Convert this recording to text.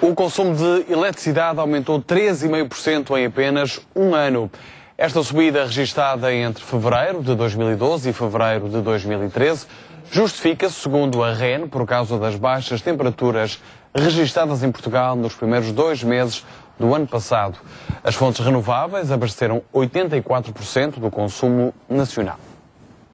O consumo de eletricidade aumentou 13,5% em apenas um ano. Esta subida, registada entre fevereiro de 2012 e fevereiro de 2013, justifica-se, segundo a REN, por causa das baixas temperaturas registadas em Portugal nos primeiros dois meses do ano passado. As fontes renováveis abasteceram 84% do consumo nacional.